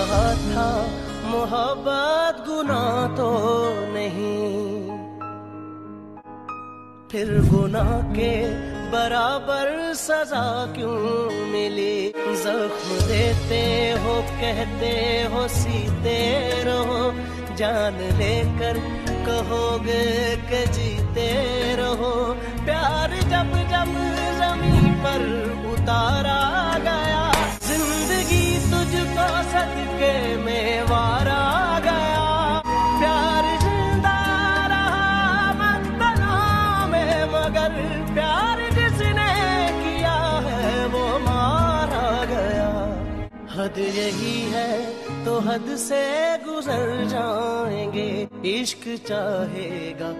कहा था, मोहब्बत गुना तो नहीं। फिर गुनाह के बराबर सजा क्यों मिली? जख्म देते हो, कहते हो, सीते रहो। जान लेकर कहोगे के जीते रहो। प्यार जब जब ज़मीन पर सदके में वारा गया। प्यार ज़िंदा रहा मंतनों में, मगर प्यार जिसने किया है वो मारा गया। हद यही है तो हद से गुजर जाएँगे। इश्क चाहेगा